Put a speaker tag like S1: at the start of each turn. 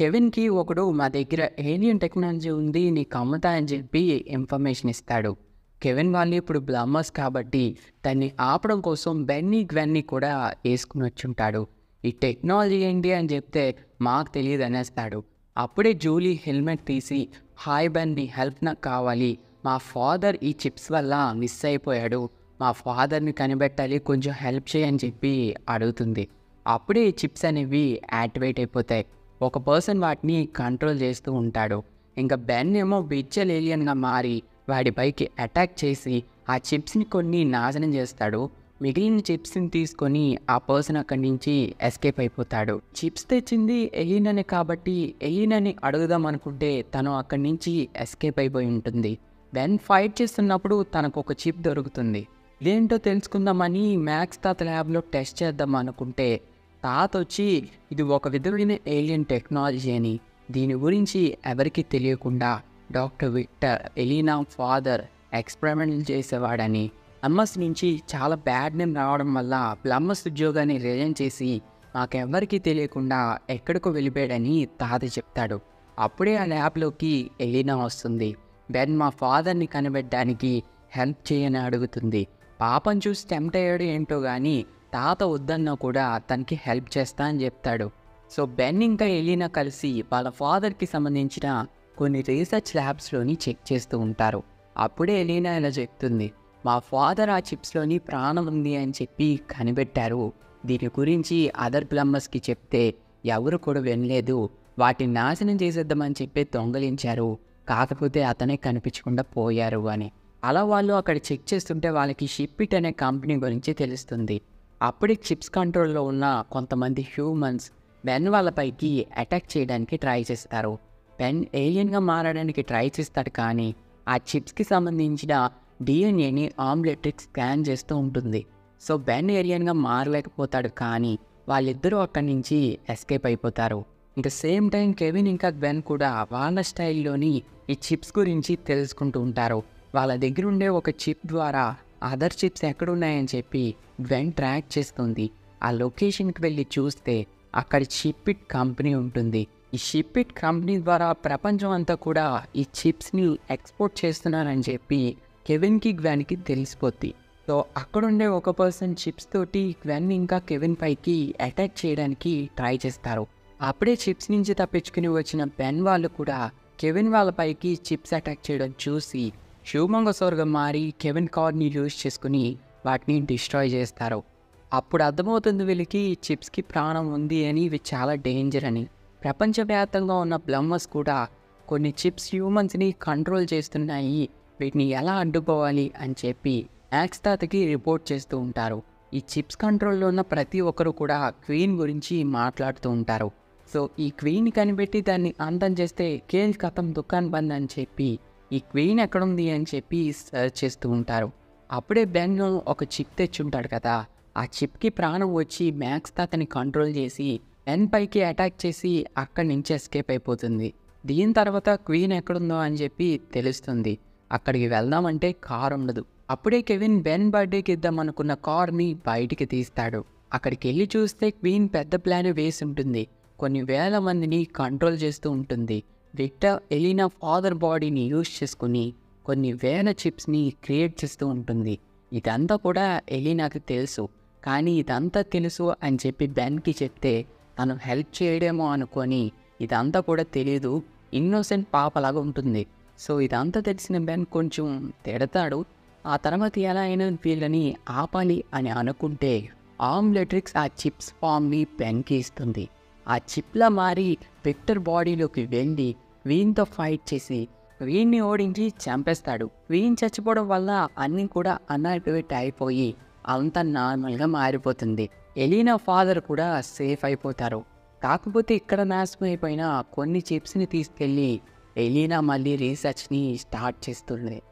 S1: కెవిన్కి ఒకడు మా దగ్గర ఏలియన్ టెక్నాలజీ ఉంది నీకు అమ్ముతా అని చెప్పి ఇన్ఫర్మేషన్ ఇస్తాడు. కెవిన్ వాళ్ళు ఇప్పుడు బ్లమ్మర్స్ కాబట్టి దాన్ని ఆపడం కోసం బెన్నీ గ్వెన్నీ కూడా వేసుకుని వచ్చుంటాడు. ఈ టెక్నాలజీ ఏంటి అని చెప్తే మాకు తెలియదు అనేస్తాడు. అప్పుడే జూలీ హెల్మెట్ తీసి హాయ్ బెన్ నీ హెల్ప్ నాకు కావాలి. మా ఫాదర్ ఈ చిప్స్ వల్ల మిస్ అయిపోయాడు. మా ఫాదర్ని కనిపెట్టాలి కొంచెం హెల్ప్ చేయని చెప్పి అడుగుతుంది. అప్పుడే ఈ చిప్స్ అనేవి యాక్టివేట్ అయిపోతాయి. ఒక పర్సన్ వాటిని కంట్రోల్ చేస్తూ ఉంటాడు. ఇంకా బెన్ ఏమో బిచ్చల్ ఏలియన్గా మారి వాడిపైకి అటాక్ చేసి ఆ చిప్స్ని కొన్ని నాశనం చేస్తాడు. మిగిలిన చిప్స్ని తీసుకొని ఆ పర్సన్ అక్కడి నుంచి ఎస్కేప్ అయిపోతాడు. చిప్స్ తెచ్చింది ఎయినని కాబట్టి ఎయినని అడుగుదాం అనుకుంటే తను అక్కడి నుంచి ఎస్కేప్ అయిపోయి ఉంటుంది. బెన్ ఫైట్ చేస్తున్నప్పుడు తనకు ఒక చిప్ దొరుకుతుంది. ఇదేంటో తెలుసుకుందామని మ్యాక్స్ తాత ల్యాబ్లో టెస్ట్ చేద్దాం అనుకుంటే తాత వచ్చి ఇది ఒక విధమైన ఏలియన్ టెక్నాలజీ అని. దీని గురించి ఎవరికీ తెలియకుండా doctor Victor Elena father experiment చేసేవాడని. అమ్మస్ నుంచి చాలా బ్యాడ్ నేమ్ రావడం వల్ల ప్లమ్మస్ ఉద్యోగాన్ని రిజైన్ చేసి మాకెవ్వరికీ తెలియకుండా ఎక్కడికో వెళ్ళిపోయాడని తాత చెప్తాడు. అప్పుడే ఆ ల్యాబ్లోకి ఎలీనా వస్తుంది. బెన్ మా ఫాదర్ని కనిపెట్టడానికి హెల్ప్ చేయని అడుగుతుంది. పాపం చూసి టెంప్ట్ అయ్యాడు ఏంటో కానీ తాత వద్దన్నా కూడా తనకి హెల్ప్ చేస్తా అని చెప్తాడు. సో బెన్ ఇంకా ఎలీనా కలిసి వాళ్ళ ఫాదర్కి సంబంధించిన కొన్ని రీసెర్చ్ ల్యాబ్స్లోని చెక్ చేస్తూ ఉంటారు. అప్పుడే ఎలీనా ఇలా చెప్తుంది. మా ఫాదర్ ఆ చిప్స్లోని ప్రాణం ఉంది అని చెప్పి కనిపెట్టారు. దీని గురించి అదర్ ప్లంబర్స్కి చెప్తే ఎవరు కూడా వినలేదు. వాటిని నాశనం చేసేద్దామని చెప్పి దొంగలించారు. కాకపోతే అతనే కనిపించకుండా పోయారు అని. అలా వాళ్ళు అక్కడ చెక్ చేస్తుంటే వాళ్ళకి షిప్పిట్ అనే కంపెనీ గురించి తెలుస్తుంది. అప్పుడే చిప్స్ కంట్రోల్లో ఉన్న కొంతమంది హ్యూమన్స్ బెన్ వాళ్ళపైకి అటాక్ చేయడానికి ట్రై చేస్తారు. బెన్ ఏలియన్గా మారడానికి ట్రై చేస్తాడు కానీ ఆ చిప్స్కి సంబంధించిన డిఎన్ఏని ఆమ్లెట్రిక్ స్కాన్ చేస్తూ ఉంటుంది. సో బెన్ ఏలియన్గా మారలేకపోతాడు కానీ వాళ్ళిద్దరూ అక్కడి నుంచి ఎస్కేప్ అయిపోతారు. ఇంకా సేమ్ టైం కెవిన్ ఇంకా బెన్ కూడా వాళ్ళ స్టైల్లోని ఈ చిప్స్ గురించి తెలుసుకుంటూ ఉంటారు. వాళ్ళ దగ్గర ఉండే ఒక చిప్ ద్వారా అదర్ చిప్స్ ఎక్కడున్నాయని చెప్పి వెన్ ట్రాక్ చేస్తుంది. ఆ లొకేషన్కి వెళ్ళి చూస్తే అక్కడ షిప్పిట్ కంపెనీ ఉంటుంది. ఈ షిప్పిట్ కంపెనీ ద్వారా ప్రపంచం అంతా కూడా ఈ చిప్స్ని ఎక్స్పోర్ట్ చేస్తున్నారని చెప్పి కెవిన్కి గ్వెన్కి తెలిసిపోద్ది. సో అక్కడుండే ఒక పర్సన్ చిప్స్ తోటి గ్వెన్ ఇంకా కెవిన్ పైకి అటాక్ చేయడానికి ట్రై చేస్తారు. అప్పుడే చిప్స్ నుంచి తప్పించుకుని వచ్చిన బెన్ వాళ్ళు కూడా కెవిన్ వాళ్ళపైకి చిప్స్ అటాక్ చేయడం చూసి హ్యూమంగసోర్గా మారి కెవిన్ కార్ని యూజ్ చేసుకుని వాటిని డిస్ట్రాయ్ చేస్తారు. అప్పుడు అర్థమవుతుంది వీళ్ళకి ఈ చిప్స్కి ప్రాణం ఉంది అని ఇవి చాలా డేంజర్ అని. ప్రపంచవ్యాప్తంగా ఉన్న బ్లమ్మర్స్ కూడా కొన్ని చిప్స్ హ్యూమన్స్ని కంట్రోల్ చేస్తున్నాయి. వీటిని ఎలా అడ్డుకోవాలి అని చెప్పి యాక్స్ తాతకి రిపోర్ట్ చేస్తూ ఉంటారు. ఈ చిప్స్ కంట్రోల్లో ఉన్న ప్రతి ఒక్కరు కూడా క్వీన్ గురించి మాట్లాడుతూ ఉంటారు. సో ఈ క్వీన్ కనిపెట్టి దాన్ని అంతం చేస్తే కేల్ కథం దుకాన్ బంద్ అని చెప్పి ఈ క్వీన్ ఎక్కడుంది అని చెప్పి సర్చ్ చేస్తూ ఉంటారు. అప్పుడే బెన్ ఒక చిప్ తెచ్చుంటాడు కదా. ఆ చిప్కి ప్రాణం వచ్చి మ్యాక్స్ తాతని కంట్రోల్ చేసి బెన్ పైకి అటాక్ చేసి అక్కడి నుంచి ఎస్కేప్ అయిపోతుంది. దీని తర్వాత క్వీన్ ఎక్కడుందో అని చెప్పి తెలుస్తుంది. అక్కడికి వెళ్దామంటే కార్ ఉండదు. అప్పుడే కెవిన్ బెన్ బర్త్డేకి ఇద్దాం అనుకున్న కార్ని బయటికి తీస్తాడు. అక్కడికి వెళ్ళి చూస్తే క్వీన్ పెద్ద ప్లాన్ వేసి ఉంటుంది. కొన్ని వేల మందిని కంట్రోల్ చేస్తూ ఉంటుంది. విక్టర్ ఎలీనా ఫాదర్ బాడీని యూజ్ చేసుకుని కొన్ని వేల చిప్స్ని క్రియేట్ చేస్తూ ఉంటుంది. ఇదంతా కూడా ఎలీనాకి తెలుసు. కానీ ఇదంతా తెలుసు అని చెప్పి బెన్కి చెప్తే తను హెల్ప్ చేయడేమో అనుకొని ఇదంతా కూడా తెలియదు. ఇన్నోసెంట్ పాపలాగా ఉంటుంది. సో ఇదంతా తెలిసిన బెన్ కొంచెం తిడతాడు. ఆ తర్వాత ఎలా అయినా వీళ్ళని ఆపాలి అని అనుకుంటే ఆమ్లెట్రిక్స్ ఆ చిప్స్ ఫామ్ని బెన్కి ఇస్తుంది. ఆ చిప్లా మారి విక్టర్ బాడీలోకి వెళ్ళి వీన్తో ఫైట్ చేసి వీన్ని ఓడించి చంపేస్తాడు. వీన్ చచ్చిపోవడం వల్ల అన్నీ కూడా అన్యాక్టివేట్ అయిపోయి అంతా నార్మల్గా మారిపోతుంది. ఎలీనా ఫాదర్ కూడా సేఫ్ అయిపోతారు. కాకపోతే ఇక్కడ నాశనం అయిపోయిన కొన్ని చిప్స్ని తీసుకెళ్ళి ఎలీనా మళ్ళీ రీసెర్చ్ని స్టార్ట్ చేస్తుంది.